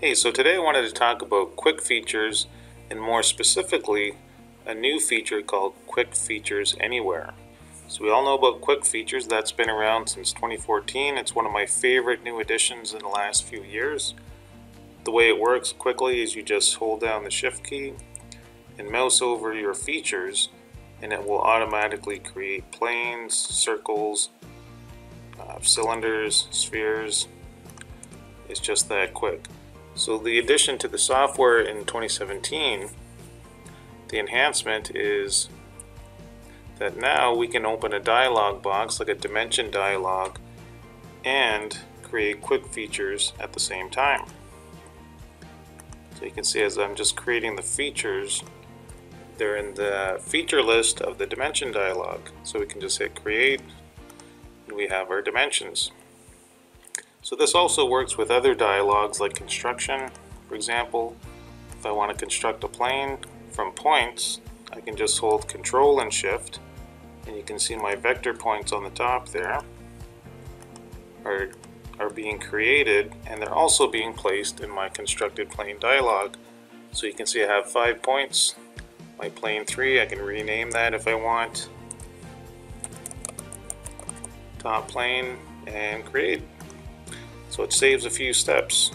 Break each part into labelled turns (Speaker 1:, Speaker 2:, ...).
Speaker 1: Hey, so today I wanted to talk about quick features and more specifically a new feature called Quick Features Anywhere. So we all know about quick features, that's been around since 2014. It's one of my favorite new additions in the last few years. The way it works quickly is you just hold down the shift key and mouse over your features and it will automatically create planes, circles, uh, cylinders, spheres. It's just that quick. So the addition to the software in 2017, the enhancement is that now we can open a dialog box like a dimension dialog and create quick features at the same time. So you can see as I'm just creating the features, they're in the feature list of the dimension dialog. So we can just hit create and we have our dimensions. So this also works with other dialogues like construction. For example, if I want to construct a plane from points, I can just hold control and shift and you can see my vector points on the top there are, are being created and they're also being placed in my constructed plane dialog. So you can see I have five points. My plane 3, I can rename that if I want. Top plane and create. So it saves a few steps.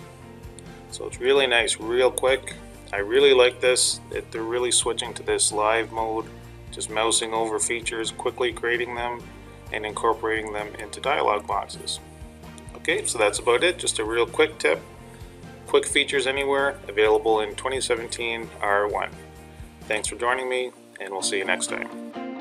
Speaker 1: So it's really nice, real quick. I really like this. They're really switching to this live mode, just mousing over features, quickly creating them, and incorporating them into dialog boxes. Okay, so that's about it. Just a real quick tip. Quick features anywhere, available in 2017 R1. Thanks for joining me, and we'll see you next time.